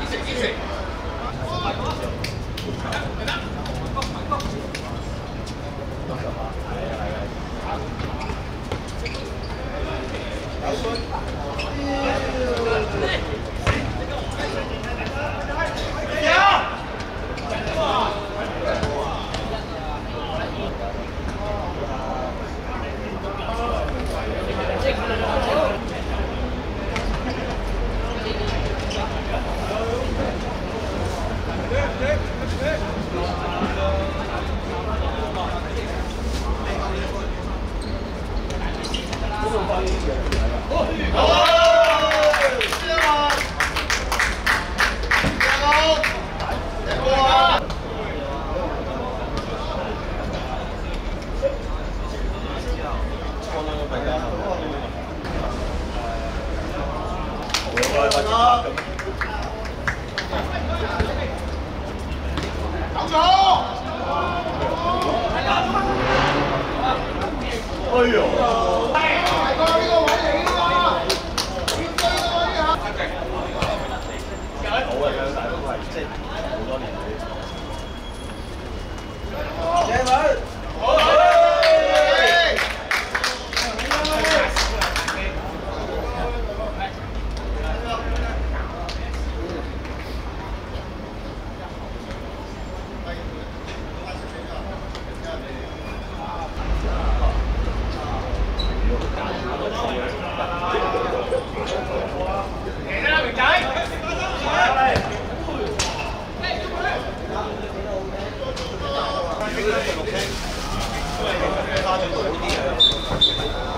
一水一水。 같이 가끔. 어이요. 对，他就你拉咗。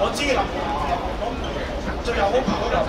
멋지게라. 저기 하고 가거라.